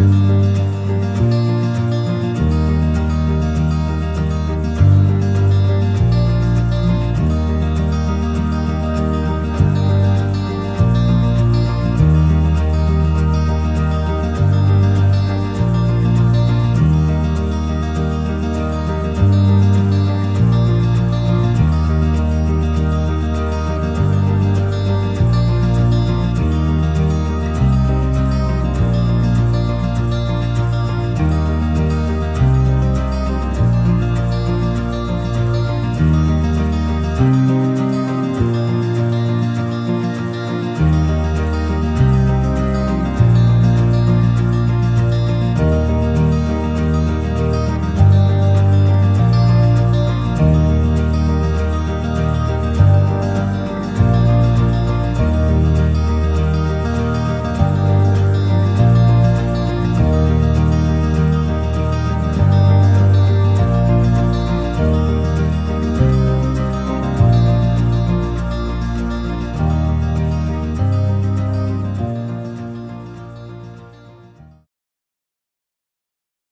Música